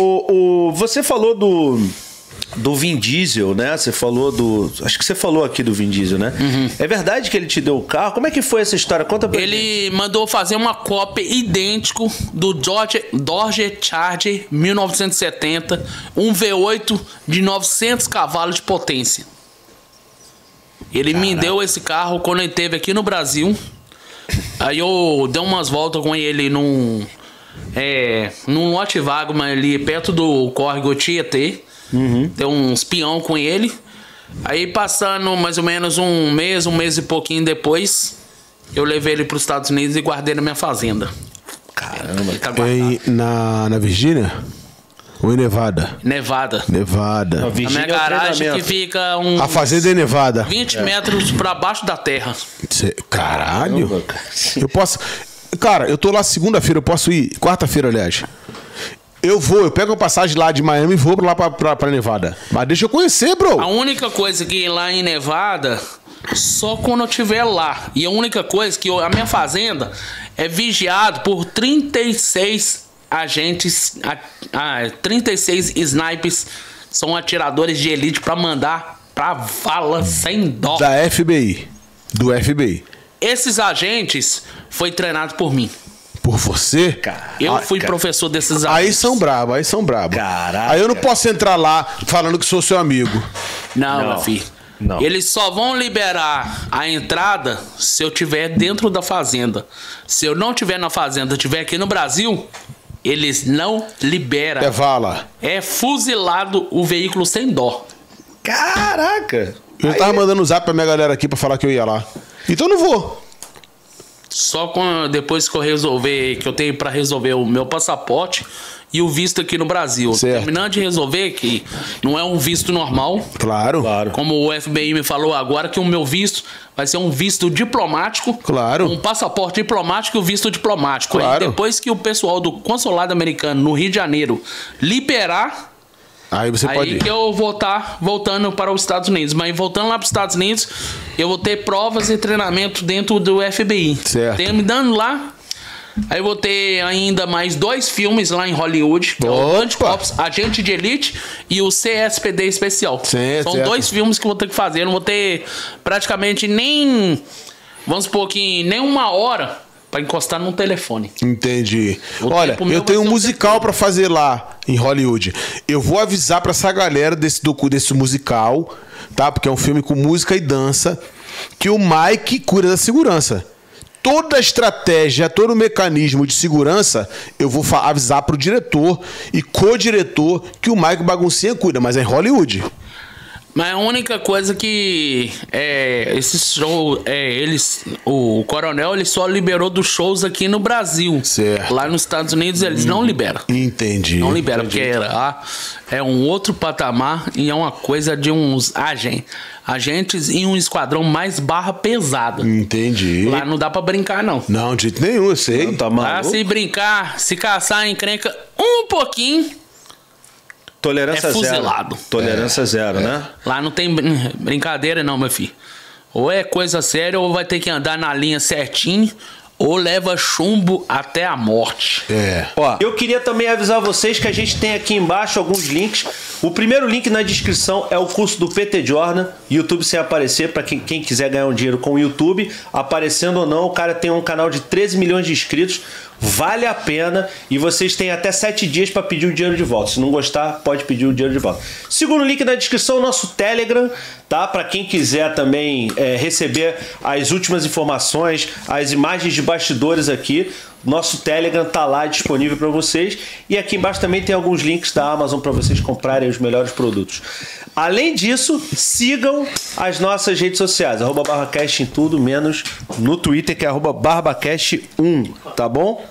O, o, você falou do do Vin Diesel, né? Você falou do. Acho que você falou aqui do Vin Diesel, né? É verdade que ele te deu o carro? Como é que foi essa história? Conta pra gente. Ele mandou fazer uma cópia idêntico do Dodge, Dodge Charger 1970, um V8 de 900 cavalos de potência. Ele me deu esse carro quando ele esteve aqui no Brasil. Aí eu dei umas voltas com ele num é, num lote vago, mas ali perto do córrego Tietê. Deu uns peão com ele. Aí passando mais ou menos um mês, um mês e pouquinho depois, eu levei ele para os Estados Unidos e guardei na minha fazenda. Caramba. Ele tá guardado. Em, na, na Virgínia? Ou em Nevada? Nevada. Nevada. A minha é garagem que fica um A fazenda é Nevada. 20 metros para baixo da terra. Caralho. Eu posso. Cara, eu tô lá segunda-feira, eu posso ir. Quarta-feira, aliás. Eu vou, eu pego uma passagem lá de Miami e vou lá pra, pra, pra Nevada. Mas deixa eu conhecer, A bro. única coisa que lá em Nevada, só quando eu estiver lá. E a única coisa que eu- a minha fazenda é vigiado por 36 agentes, a, a, 36 snipers, são atiradores de elite pra mandar pra vala sem dó. Da FBI. Do FBI. Esses agentes foi treinado por mim. Por você? Eu Ah, fui professor desses Aí agentes. são brabos, aí são brabos. Caraca. Aí eu não posso entrar lá falando que sou seu amigo. Não, Não, meu filho. não. Eles só vão liberar a entrada se eu tiver dentro da fazenda. Se eu não tiver na fazenda, tiver aqui no Brasil, eles não liberam. É vala. É fuzilado o veículo sem dó. Caraca! Eu tava mandando um zap pra minha galera aqui pra falar que eu ia lá. Então eu não vou. Só quando, depois que eu resolver, que eu tenho pra resolver o meu passaporte e o visto aqui no Brasil. Certo. Terminando de resolver, que não é um visto normal. Claro. Claro. Como o FBI me falou agora que o meu visto vai ser um visto diplomático. Claro. Um passaporte diplomático e o visto diplomático. Claro. depois que o pessoal do consulado americano no Rio de Janeiro liberar, Aí você aí pode ir. que eu vou estar voltando para os Estados Unidos. Mas voltando lá para os Estados Unidos, eu vou ter provas e treinamento dentro do FBI. Certo. Terminando lá. Aí eu vou ter ainda mais dois filmes lá em Hollywood, que é o Opa! Cops, Agente de Elite e o CSPD Especial. Certo, São certo. dois filmes que eu vou ter que fazer. Eu não vou ter praticamente nem. Vamos supor que nem uma hora pra encostar num telefone. Entendi. O Olha, meu eu tenho um o musical pra fazer lá em Hollywood. Eu vou avisar pra essa galera desse, docu- desse musical, tá? Porque é um filme com música e dança, que o Mike cuida da segurança. Toda a estratégia, todo o mecanismo de segurança, eu vou avisar pro diretor e co-diretor que o Mike Baguncinha cuida, mas é em Hollywood. Mas a única coisa que é, esse show, é, eles, o coronel ele só liberou dos shows aqui no Brasil. Certo. Lá nos Estados Unidos eles não liberam. Entendi. Não libera, porque lá é um outro patamar e é uma coisa de uns agentes, agentes e um esquadrão mais barra pesada. Entendi. Lá não dá pra brincar, não. Não, de jeito nenhum, eu sei. Não, tá Ah, maluco? se brincar, se caçar encrenca um pouquinho, Tolerância É zero. fuzilado. Tolerância zero, né? lá não tem brin- brincadeira, não, meu filho. Ou é coisa séria, ou vai ter que andar na linha certinho, ou leva chumbo até a morte. É. Ó, eu queria também avisar vocês que a gente tem aqui embaixo alguns links. O primeiro link na descrição é o curso do PT Jordan, YouTube sem aparecer, para quem, quem quiser ganhar um dinheiro com o YouTube, aparecendo ou não, o cara tem um canal de 13 milhões de inscritos, vale a pena e vocês têm até 7 dias para pedir o dinheiro de volta. Se não gostar, pode pedir o dinheiro de volta. Segundo link na descrição, nosso Telegram, tá? Para quem quiser também é, receber as últimas informações, as imagens de bastidores aqui. Nosso Telegram tá lá disponível para vocês e aqui embaixo também tem alguns links da Amazon para vocês comprarem os melhores produtos. Além disso, sigam as nossas redes sociais, arroba em tudo, menos no Twitter, que é arroba BarbaCast1, tá bom?